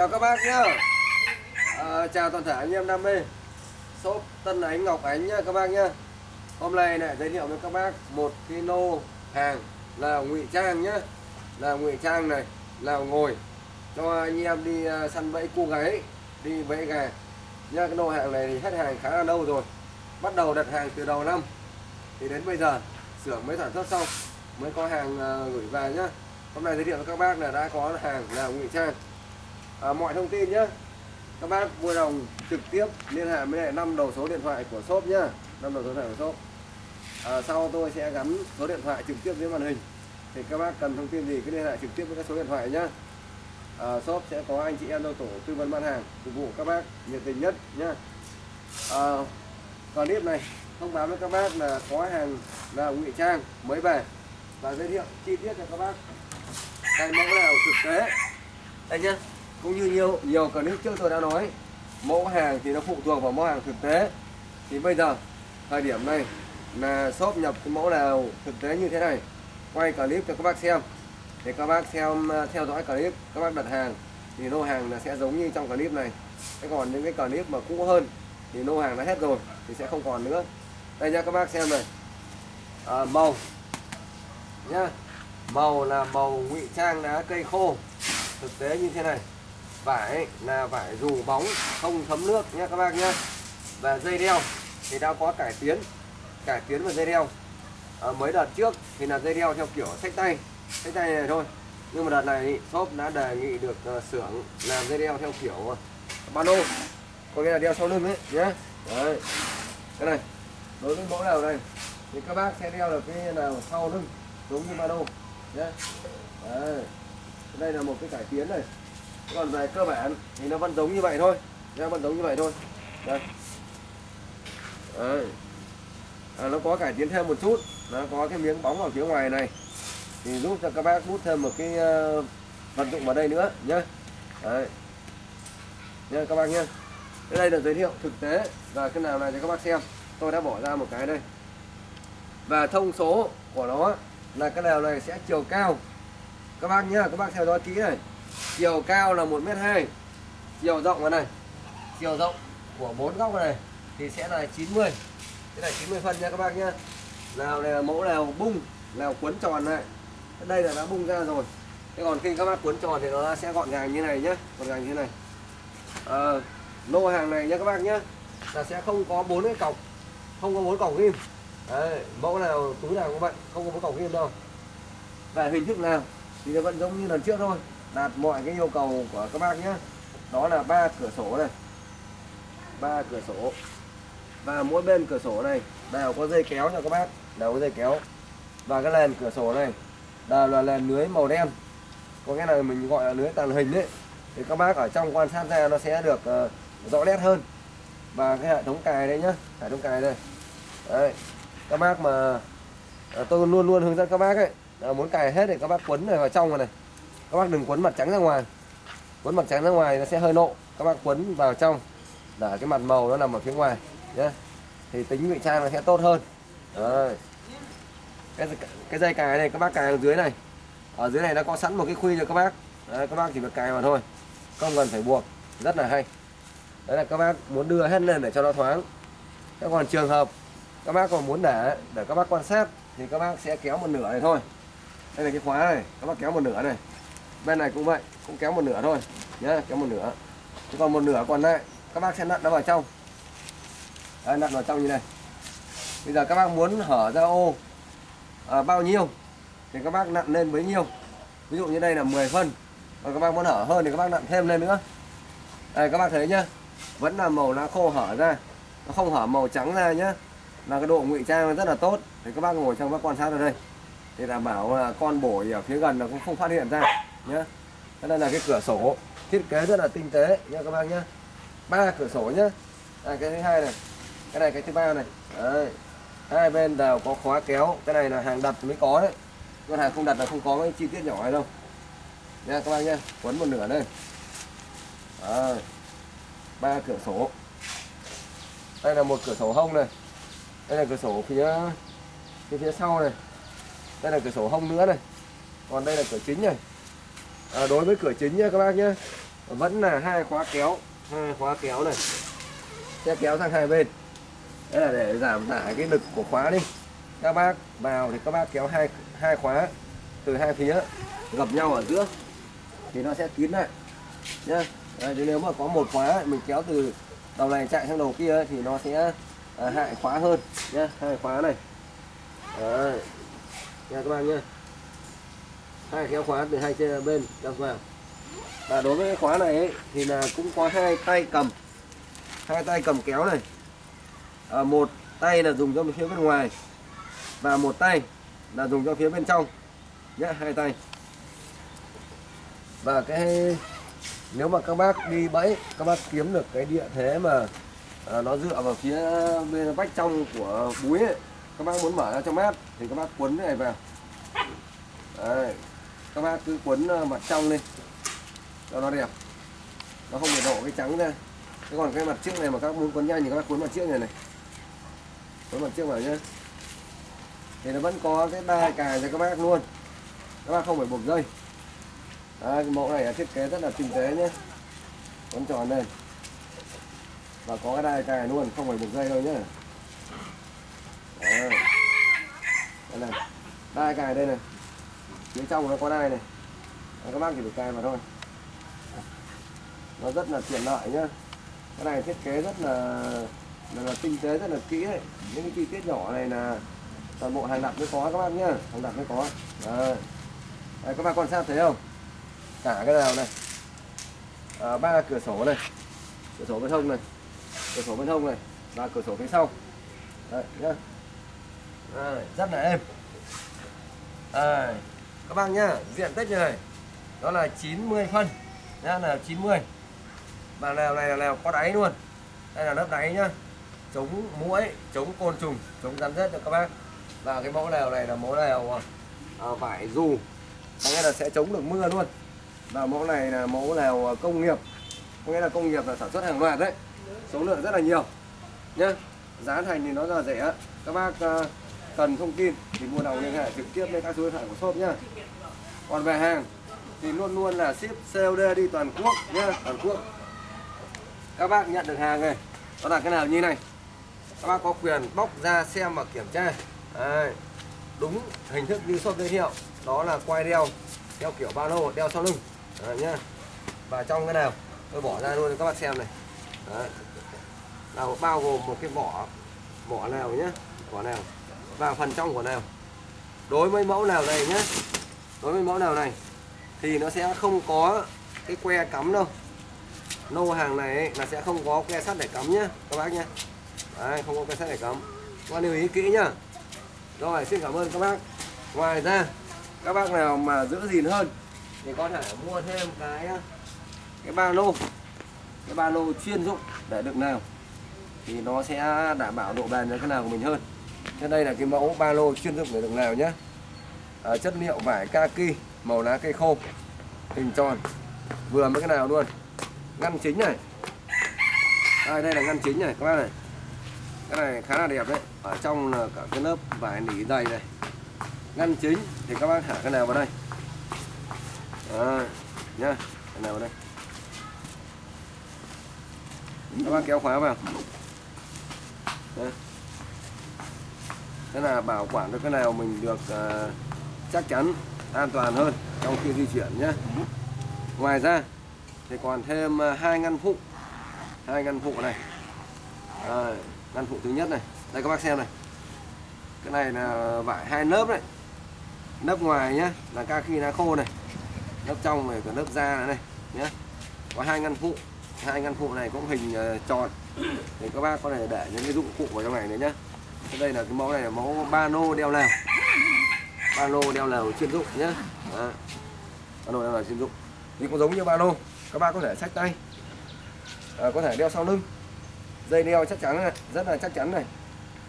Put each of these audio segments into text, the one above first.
chào các bác nhá. À, chào toàn thể anh em đam mê. Shop Tân Ánh Ngọc Ánh nhá các bác nhá. Hôm nay lại giới thiệu với các bác một cái lô hàng là ngụy trang nhá. Là ngụy trang này là ngồi cho anh em đi à, săn bẫy cua gáy đi bẫy gà. Nha cái lô hàng này thì hết hàng khá là lâu rồi. Bắt đầu đặt hàng từ đầu năm. Thì đến bây giờ xưởng mới sản xuất xong mới có hàng à, gửi về nhá. Hôm nay giới thiệu với các bác là đã có hàng là ngụy trang à, mọi thông tin nhé các bác vui lòng trực tiếp liên hệ với lại năm đầu số điện thoại của shop nhá. Năm đầu số điện thoại của shop. À, sau tôi sẽ gắn số điện thoại trực tiếp dưới màn hình. Thì các bác cần thông tin gì cứ liên hệ trực tiếp với các số điện thoại nhá. À, shop sẽ có anh chị em trong tổ tư vấn bán hàng phục vụ các bác nhiệt tình nhất nhá. À, còn clip này thông báo với các bác là có hàng là ngụy trang mới về và giới thiệu chi tiết cho các bác. Cái mẫu nào thực tế? Đây nhá cũng như nhiều nhiều clip trước tôi đã nói mẫu hàng thì nó phụ thuộc vào mẫu hàng thực tế. Thì bây giờ thời điểm này là shop nhập cái mẫu nào thực tế như thế này quay clip cho các bác xem. Để các bác xem à, theo dõi clip các bác đặt hàng thì lô hàng là sẽ giống như trong clip này. Thế còn những cái clip mà cũ hơn thì lô hàng đã hết rồi thì sẽ không còn nữa. Đây nha các bác xem này. À, màu. Nhá màu là màu ngụy trang đá cây khô thực tế như thế này vải là vải dù bóng không thấm nước nhé các bác nhé. Và dây đeo thì đã có cải tiến cải tiến về dây đeo. À, mấy đợt trước thì là dây đeo theo kiểu sách tay sách tay này thôi. Nhưng mà đợt này shop đã đề nghị được uh, xưởng làm dây đeo theo kiểu uh, ba lô. Có nghĩa là đeo sau lưng ấy nhé. Đấy. Cái này đối với mẫu nào này thì các bác sẽ đeo được cái nào sau lưng giống như ba lô nhé. Đấy. Đây là một cái cải tiến này còn về cơ bản thì nó vẫn giống như vậy thôi. Nó vẫn giống như vậy thôi. Đây. Đấy. À, nó có cải tiến thêm một chút. Nó có cái miếng bóng ở phía ngoài này. Thì giúp cho các bác hút thêm một cái uh, vật dụng vào đây nữa nhé Đấy. nha các bác nhé đây là giới thiệu thực tế và cái nào này cho các bác xem. Tôi đã bỏ ra một cái đây. Và thông số của nó là cái nào này sẽ chiều cao. Các bác nhá các bác theo dõi kỹ này chiều cao là 1 m 2 chiều rộng này. Chiều rộng của bốn góc này thì sẽ là 90 cái này 90 phân nha các bác nhá. Nào này là mẫu nào bung nào cuốn tròn này. Đây là đã bung ra rồi. Thế còn khi các bác cuốn tròn thì nó sẽ gọn gàng như này nhá. Gọn gàng như này. À, lô hàng này nhá các bác nhá. Là sẽ không có bốn cái cọc không có bốn cọc ghim. Đấy, mẫu nào túi nào cũng vậy không có bốn cọc ghim đâu. Về hình thức nào thì nó vẫn giống như lần trước thôi đạt mọi cái yêu cầu của các bác nhé. Đó là ba cửa sổ này. Ba cửa sổ. Và mỗi bên cửa sổ này đều có dây kéo cho các bác. Đều có dây kéo. Và cái nền cửa sổ này đều là nền lưới màu đen. Có nghĩa là mình gọi là lưới tàng hình đấy thì các bác ở trong quan sát ra nó sẽ được uh, rõ nét hơn. Và cái hệ thống cài đây nhá. Hệ thống cài đây. Đấy. Các bác mà à, tôi luôn luôn hướng dẫn các bác ấy à, muốn cài hết thì các bác quấn này vào trong rồi này các bác đừng quấn mặt trắng ra ngoài. Quấn mặt trắng ra ngoài nó sẽ hơi nộ. Các bác quấn vào trong. Để cái mặt màu nó nằm ở phía ngoài nhé thì tính ngụy trang nó sẽ tốt hơn. Đấy. cái cái dây cài này các bác cài ở dưới này. Ở dưới này nó có sẵn một cái khuy cho các bác. Đấy, các bác chỉ việc cài vào thôi. Không cần phải buộc. Rất là hay. Đấy là các bác muốn đưa hết lên để cho nó thoáng. Thế còn trường hợp các bác còn muốn để để các bác quan sát thì các bác sẽ kéo một nửa này thôi. Đây là cái khóa này. Các bác kéo một nửa này bên này cũng vậy cũng kéo một nửa thôi. Nhá kéo một nửa. Chứ còn một nửa còn lại các bác sẽ nặn nó vào trong. Đấy, nặn vào trong như này. Bây giờ các bác muốn hở ra ô à, bao nhiêu thì các bác nặn lên bấy nhiêu. Ví dụ như đây là 10 phân. Còn các bác muốn hở hơn thì các bác nặn thêm lên nữa. Đây các bác thấy nhá. Vẫn là màu lá khô hở ra. Nó không hở màu trắng ra nhá. Là cái độ ngụy trang rất là tốt. Thì các bác ngồi trong các quan sát ở đây. Thì đảm bảo là con bổi ở phía gần là cũng không phát hiện ra nhé đây là cái cửa sổ thiết kế rất là tinh tế nha các bác nhé ba cửa sổ nhá. à, cái thứ hai này cái này cái thứ ba này. Đấy. hai bên đều có khóa kéo cái này là hàng đặt mới có đấy. Con hàng không đặt là không có cái chi tiết nhỏ này đâu. Nha các bác nhé quấn một nửa đây. Ba cửa sổ. Đây là một cửa sổ hông này. Đây là cửa sổ phía phía phía sau này. Đây là cửa sổ hông nữa này. Còn đây là cửa chính này à, đối với cửa chính nha các bác nhé vẫn là hai khóa kéo hai khóa kéo này. Sẽ kéo sang hai bên. Đây là để giảm tải cái lực của khóa đi. Các bác vào thì các bác kéo hai hai khóa từ hai phía gặp nhau ở giữa thì nó sẽ kín lại nhá. Đấy, thì nếu mà có một khóa mình kéo từ đầu này chạy sang đầu kia thì nó sẽ à, hại khóa hơn nhá hai khóa này. Đấy. nha các bạn nhá hai kéo khóa từ hai bên đặt vào. Và đối với cái khóa này ấy, thì là cũng có hai tay cầm. Hai tay cầm kéo này. À, một tay là dùng cho phía bên ngoài và một tay là dùng cho phía bên trong. Nhé hai tay. Và cái nếu mà các bác đi bẫy các bác kiếm được cái địa thế mà à, nó dựa vào phía bên vách trong của búi ấy, các bác muốn mở ra cho mát thì các bác quấn cái này vào. Đấy các bác cứ quấn ờ, mặt trong lên. Cho nó đẹp. Nó không bị đổ cái trắng ra. Thế còn cái mặt trước này mà các muốn quấn nhanh thì các bác quấn mặt trước này này. Quấn mặt trước vào nhá. Thì nó vẫn có cái đai cài cho các bác luôn. Các bác không phải buộc dây. À, cái mẫu này là thiết kế rất là tinh tế nhé quấn tròn lên và có cái đai cài luôn không phải buộc dây đâu nhá. Đây này. Đai cài đây này phía trong nó có đai này. Các bác chỉ được cài vào thôi. Nó rất là tiện lợi nhá. Cái này thiết kế rất là là, là tinh tế rất là kỹ đấy. Những cái chi tiết nhỏ này là toàn bộ hàng đặt mới có các bác nhá. Hàng đặt mới có. Đấy. Đấy, các bác quan sát thấy không? Cả cái nào này. À, ba cửa sổ này. Cửa sổ bên hông này. Cửa sổ bên hông này. Và cửa sổ phía sau. Đấy nhá. À, rất là êm à, các bác nhá, diện tích như này, đó là 90 phân, nhá, là 90 và lèo này là lèo có đáy luôn. Đây là lớp đáy nhá, chống muỗi, chống côn trùng, chống rắn rết cho các bác. Và cái mẫu lèo này là mẫu lèo à, vải dù. Có nghĩa là sẽ chống được mưa luôn. Và mẫu này là mẫu lèo à, công nghiệp. Có nghĩa là công nghiệp là sản xuất hàng loạt đấy, số lượng rất là nhiều, nhá. Giá thành thì nó là rẻ. Các bác à, cần thông tin thì mua đầu liên hệ trực tiếp lên các số điện thoại của shop nhá. Còn về hàng thì luôn luôn là ship COD đi toàn quốc nhá toàn quốc. Các bác nhận được hàng này đó là cái nào như này. Các bác có quyền bóc ra xem và kiểm tra. Đấy. đúng hình thức như shop giới thiệu đó là quay đeo đeo kiểu ba lô đeo sau lưng. Đấy, nhá. Và trong cái nào tôi bỏ ra luôn cho các bác xem này. Đấy. là bao gồm một cái vỏ vỏ nào nhá, vỏ nào? Vào phần trong của nào. Đối với mẫu nào này nhé đối với mẫu nào này thì nó sẽ không có cái que cắm đâu. Nô hàng này ấy, là sẽ không có que sắt để cắm nhé các bác nhé Đấy, không có que sắt để cắm. Các bác lưu ý kỹ nhá. Rồi xin cảm ơn các bác. Ngoài ra các bác nào mà giữ gìn hơn thì có thể mua thêm cái cái ba lô. Cái ba lô chuyên dụng để đựng nào. Thì nó sẽ đảm bảo độ bền cho cái nào của mình hơn thế đây là cái mẫu ba lô chuyên dụng để đựng nào nhé. À, chất liệu vải kaki màu lá cây khô hình tròn. Vừa với cái nào luôn? Ngăn chính này. Đây, đây là ngăn chính này các bác này. Cái này khá là đẹp đấy. Ở trong là cả cái lớp vải nỉ dày này. Ngăn chính thì các bác thả cái nào vào đây? À, nhá cái nào vào đây? Các bác kéo khóa vào. Đấy thế là bảo quản được cái nào mình được uh, chắc chắn an toàn hơn trong khi di chuyển nhé ngoài ra thì còn thêm ờ, hai ngăn phụ. Hai ngăn phụ này. À, ngăn phụ thứ nhất này. Đây các bác xem này. Cái này là vải hai lớp này lớp ngoài nhá là ca khi lá khô này. Lớp trong này cả lớp da này, này nhé có hai ngăn phụ. Hai ngăn phụ này cũng hình tròn. Thì các bác có thể để những cái dụng cụ vào trong này nữa nhé đây là cái mẫu này là mẫu ba nô đeo lèo ba lô đeo lèo chuyên dụng nhé ba lô đeo lèo chuyên dụng. Thì cũng giống như ba lô các bác có thể sách tay. À, có thể đeo sau lưng. Dây đeo chắc chắn này rất là chắc chắn này.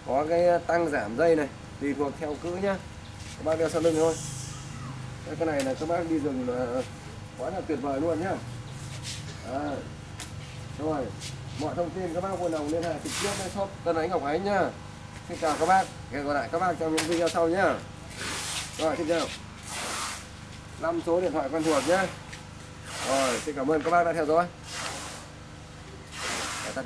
Có cái tăng giảm dây này tùy thuộc theo cỡ nhá. Các bác đeo sau lưng thôi. Cái này là các bác đi rừng là quá là tuyệt vời luôn nhá. À, rồi mọi thông tin các bác vui lòng liên hệ trực tiếp với shop Tân Ánh Ngọc Ánh nhá xin chào các bác hẹn gặp lại các bác trong những video sau nhé. rồi, xin chào năm số điện thoại quen thuộc nhé rồi, xin cảm ơn các bác đã theo dõi Đã tắt.